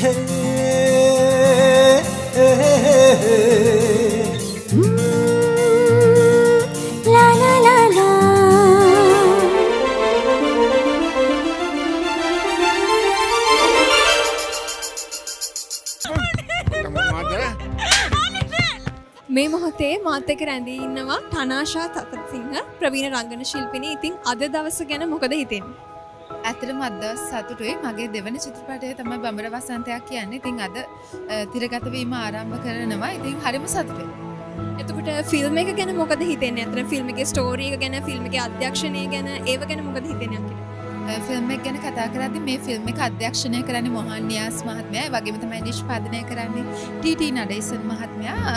Mm, la la la la. මේ මොහොතේ මාත් එක්ක රැඳී ඉන්නවා තනාශා තපත්සිංහ ප්‍රවීණ රංගන ශිල්පිනී. ඉතින් අද දවස ගැන මොකද හිතෙන්නේ? ඇතරම අදවස් සතුටුයි මගේ දෙවන චිත්‍රපටය තම බඹර වසන්තයක් කියන්න ඉතින් අද තිරගතවීම ආරම්භ කරනවා ඉතින් හරිම සතුටේ. එතකොට ෆිල්ම් එක ගැන මොකද හිතෙන්නේ? අතන ෆිල්ම් එකේ ස්ටෝරි එක ගැන, ෆිල්ම් එකේ අධ්‍යක්ෂණය ගැන, ඒව ගැන මොකද හිතෙන්නේ අකිල? ෆිල්ම් එක ගැන කතා කරද්දි මේ ෆිල්ම් එක අධ්‍යක්ෂණය කරන්නේ මොහන් නියාස් මහත්මයා ඒ වගේම තමයි නිෂ්පාදනය කරන්නේ ටීටී නඩේසන් මහත්මයා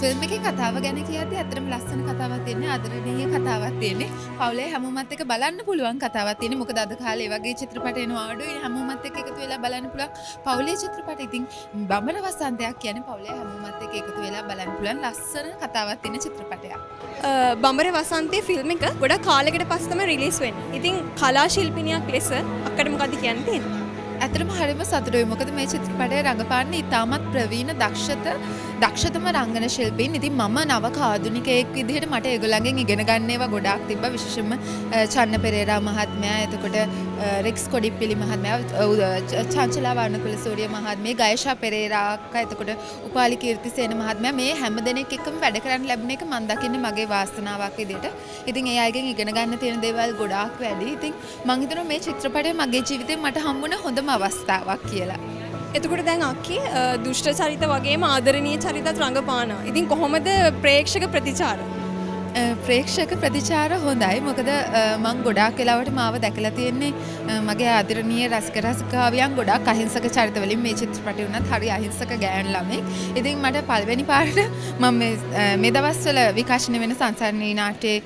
ෆිල්ම් එකේ කතාව ගැන කියද්දි ඇත්තටම ලස්සන කතාවක් තියෙන්නේ ආදරණීය කතාවක් තියෙන්නේ. පවුලේ හැමෝමත් එක්ක බලන්න පුළුවන් කතාවක් තියෙන්නේ. මොකද අද කාලේ වගේ චිත්‍රපට එනවා අඩුයි. හැමෝමත් එක්ක එකතු වෙලා බලන්න පුළුවන්. පවුලේ චිත්‍රපට ඉතින් බඹර වසන්තයක් කියන්නේ පවුලේ හැමෝමත් එක්ක එකතු වෙලා බලන්න පුළුවන් ලස්සන කතාවක් තියෙන චිත්‍රපටයක්. බඹර වසන්තය ෆිල්ම් එක ගොඩක් කාලෙකට පස්සේ තමයි රිලීස් වෙන්නේ. ඉතින් කලා ශිල්පිනියක් ලෙස අක්කට මොකද කියන්න තියෙන්නේ? ඇතරම හරිම සතුරුයි මොකද මේ චිත්‍රපටය රඟපාන්න ඉතාමත් ප්‍රවීණ දක්ෂත දක්ෂතම රංගන ශිල්පීන් ඉතින් මම නව කාදුනිකයෙක් විදිහට මට ඒගොල්ලන්ගෙන් ඉගෙන ගන්නේවා ගොඩාක් තිබ්බ විශේෂම චන්න පෙරේරා මහත්මයා එතකොට රෙක්ස් කොඩිප්පිලි මහත්මයා චංචලා වර්ණකුල සූරිය මහත්මිය ගයෂා පෙරේරා අක්කා එතකොට උපාලි කීර්තිසේන මහත්මයා මේ හැම දෙනෙක් එක්කම වැඩ කරන්න ලැබෙන එක මම දකින්නේ මගේ වාසනාවක් විදිහට. ඉතින් ඒ අයගෙන් ඉගෙන ගන්න තියෙන දේවල් ගොඩාක් වැඩි. ඉතින් මම හිතනවා මේ චිත්‍රපටය මගේ ජීවිතේ මට හම්බුණ හොඳම අවස්ථාවක් කියලා. එතකොට දැන් අක්කි දුෂ්ට චරිත වගේම ආදරණීය චරිතත් රඟපානවා. ඉතින් කොහොමද ප්‍රේක්ෂක ප්‍රතිචාර? ප්‍රේක්ෂක ප්‍රතිචාර හොඳයි මොකද මං ගොඩාක් වෙලාවට මාව දැකලා තියෙන්නේ මගේ ආදරණීය රසික රසිකාවියන් ගොඩාක් අහිංසක චරිතවලින් මේ චිත්‍රපටය වුණත් හරි අහිංසක ගෑන් ළමෙක්. ඉතින් මට පළවෙනි පාරට මම මේ දවස්වල විකාශනය වෙන සංසරණී නාට්‍යයේ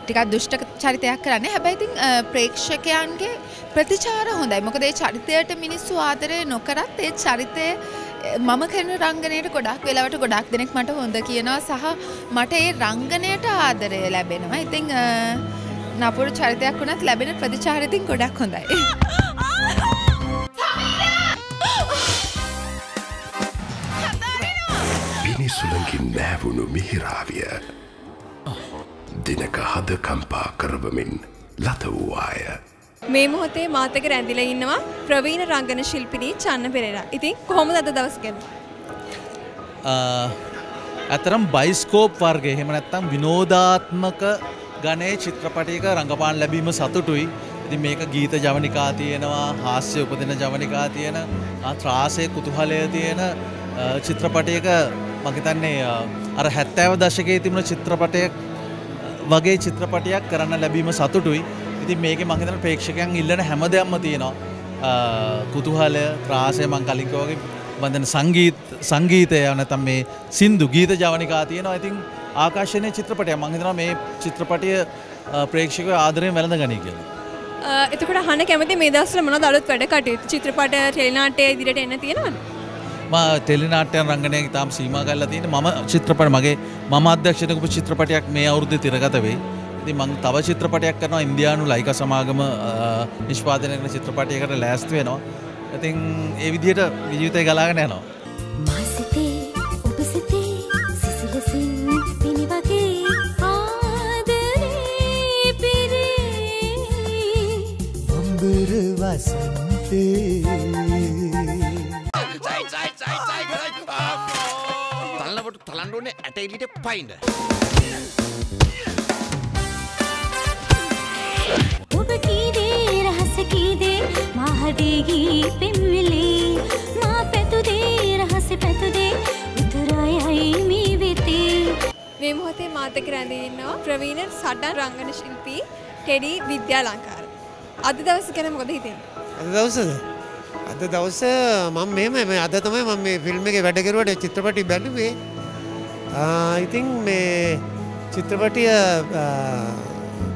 ටිකක් දුෂ්ට චරිතයක් කරන්නේ. හැබැයි ඉතින් ප්‍රේක්ෂකයන්ගේ ප්‍රතිචාර හොඳයි. මොකද ඒ චරිතයට මිනිස්සු ආදරය නොකරත් ඒ චරිතය මම කරන රංගනයට ගොඩක් වෙලාවට ගොඩක් දෙනෙක් මට හොඳ කියනවා සහ මට ඒ රංගනයට ආදරය ලැබෙනවා. ඉතින් නපුරු චරිතයක් වුණත් ලැබෙන ප්‍රතිචාර ඉතින් ගොඩක් හොඳයි. පිනිසුලකින් නෑවුණු මිහිරාවිය දිනක හද කම්පා කරවමින් ලත වූවාය. මේ මොහොතේ මාතක රැඳිලා ඉන්නවා ප්‍රවීණ රංගන ශිල්පිනී චන්න පෙරේරා. ඉතින් කොහොමද අද දවස් ගැන? ඇතරම් බයිස්කෝප් වර්ගය එහෙම නැත්තම් විනෝදාත්මක ගණයේ චිත්‍රපටයක රඟපාන් ලැබීම සතුටුයි. ඉතින් මේක ගීත ජවනිකා තියෙනවා, හාස්‍ය උපදින ජවනිකා තියෙන, ත්‍රාසය කුතුහලය තියෙන චිත්‍රපටයක මම හිතන්නේ අර 70 දශකයේ තිබුණ චිත්‍රපටයක් වගේ චිත්‍රපටයක් කරන්න ලැබීම සතුටුයි. ඉතින් මේක මහිතන ප්‍රේක්ෂකයන් ඉල්ලන හැම දෙයක්ම තියෙනවා කුතුහලය ත්‍රාසය මං කලින්කවගේ බඳන සංගීත සංගීතය නැතම් මේ සින්දු ගීත ජවනිකා තියෙනවා ඉතින් ආකාශනය චිත්‍රපටය මංහිතන මේ චිත්‍රපටය ප්‍රේක්ෂක ආදරයෙන් වැළඳ ගනී කියලා. එතකොට හන කැමති මේ දවස්වල මොනවද අලුත් වැඩ කටයුතු චිත්‍රපට ටෙලිනාට්‍ය ඉදිරියට එන්න තියෙනවද? මම ටෙලිනාට්‍යයන් රංගනය තාම සීමා කරලා තියෙන මම චිත්‍රපට මගේ මම අධ්‍යක්ෂණය කරපු චිත්‍රපටයක් මේ අවුරුද්දේ තිරගත වෙයි. ඉතින් මං තව චිත්‍රපටයක් කරනවා ඉන්දියානු ලයික සමාගම නිෂ්පාදනය කරන චිත්‍රපටයකට ලෑස්ති වෙනවා. ඉතින් ඒ විදිහට ජීවිතය ගලාගෙන යනවා. මා සිතේ ඔබ සිතේ සිසිලසින් ඔබ කීදේ රහස කීදේ මාහදේගී පෙන්විලේ. මා පැතුදේ රහස පැතුදේ උතුරයයි මේ වෙතේ. මේ මොහොතේ මාතක රැඳී ඉන්නවා ප්‍රවීණ සටන් රංගන ශිල්පී ටෙඩි විද්‍යාලංකාර. අද දවස ගැන මොකද හිතෙන්නේ? අද දවසද? අද දවස මම මෙහෙම මේ අද තමයි මම මේ ෆිල්ම් එකේ වැඩ කරුවට චිත්‍රපටි බැලුවේ. ඉතින් මේ චිත්‍රපටිය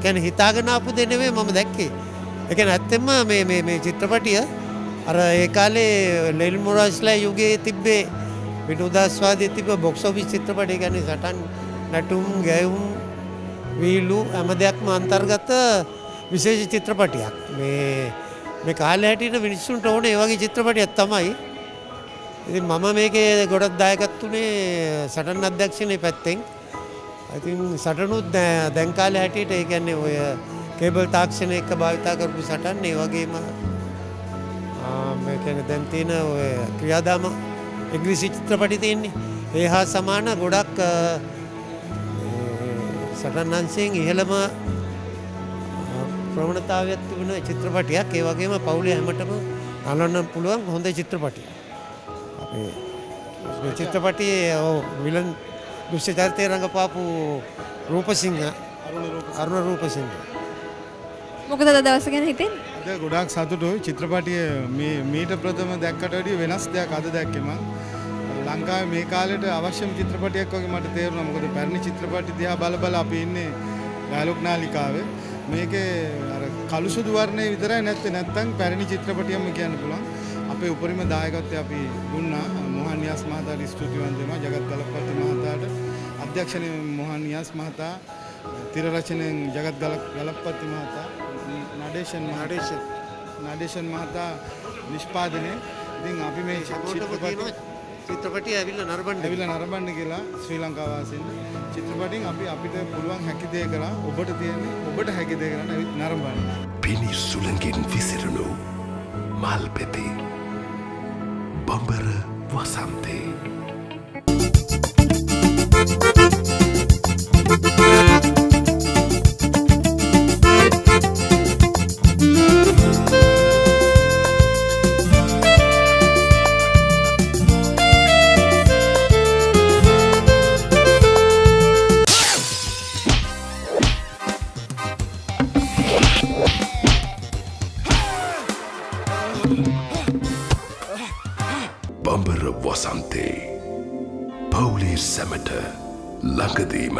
ගැන හිතාගෙන ආපු දේ නෙමෙයි මම දැක්කේ. ඒ කියන්නේ ඇත්තෙන්ම මේ මේ මේ චිත්‍රපටිය අර ඒ කාලේ ලෙල් මොරාස්ලා යුගයේ තිබ්බේ විනෝදාස්වාදයේ තිබ්බ බොක්ස් ඔෆිස් චිත්‍රපටය කියන්නේ සටන් නැටුම් ගැයුම් වීලු හැම දෙයක්ම අන්තර්ගත විශේෂ චිත්‍රපටයක්. මේ මේ කාලේ හැටියට මිනිස්සුන්ට ඕනේ ඒ වගේ චිත්‍රපටයක් තමයි. ඉතින් මම මේකේ ගොඩක් දායකත් වුණේ සටන් අධ්‍යක්ෂණය පැත්තෙන්. ඉතින් සටනුත් දැ- දැන් කාලේ හැටියට ඒ කියන්නේ ඔය කේබල් තාක්ෂණය එක්ක භාවිතා කරපු සටන් ඒ වගේම ආ, මේ කියන්නේ දැන් තියෙන ඔය ක්‍රියාදාම ඉංග්‍රීසි චිත්‍රපටි තියෙන්නේ. ඒ හා සමාන ගොඩක් අ, ඒ සටන් අංශයෙන් ඉහළම අ, ප්‍රවණතාවයක් තිබෙන චිත්‍රපටයක්. ඒ වගේම පවුලේ හැමටම අලන්න පුළුවන් හොඳ චිත්‍රපටියක්. අපේ මේ චිත්‍රපටියේ ඔව් විලන් දුෂ්‍ය චරිතය රඟපාපු රූපසිංහ අරුණ රූපසිංහ මොකද දවස ගැන හිතෙන්නේ අද ගොඩක් සතුටුයි චිත්‍රපටිය මේ මීට ප්‍රථම දැක්කට වැඩිය වෙනස් දෙයක් අද දැක්කේ මං. ලංකාවේ මේ කාලෙට අවශ්‍යම චිත්‍රපටියක් වගේ මට තේරුණා. මොකද පැරණි චිත්‍රපටි දිහා බල බල අපි ඉන්නේ ඩයලොග් නාලිකාවේ. මේකේ අර කළු සුදු වර්ණය විතරයි නැත්තේ නැත්තම් පැරණි චිත්‍රපටියක්ම කියන්න පුළුවන්. අපේ උපරිම දායකත්වය අපි දුන්නා. මොහන් නියාස් මහතාට ස්තුතිවන්ත වෙනවා. ජගත් ගලපති මහතාට අධ්‍යක්ෂණය මොහන් නියාස් මහතා තිර රචනයෙන් ජගත් ගල ගලපති මහතා නඩේෂන් නඩේෂන්. නඩේෂන් මහතා නිෂ්පාදනය. ඉතින් අපි මේ චිත්‍රපටි චිත්‍රපටිය ඇවිල්ලා නරඹන්න ඇවිල්ලා නරඹන්න කියලා ශ්‍රී ලංකාව වාසීන්. චිත්‍රපටින් අපි අපිට පුළුවන් හැකි දේ කළා ඔබට තියෙන්නේ ඔබට හැකි දේ කරන්න ඇවිත් නරඹන්න. පිණි සුළඟින් විසිරුණු මල් පෙති. බඹර වසන්තේ බඹර වසන්තේ. පවුලේ සැමට ළඟදීම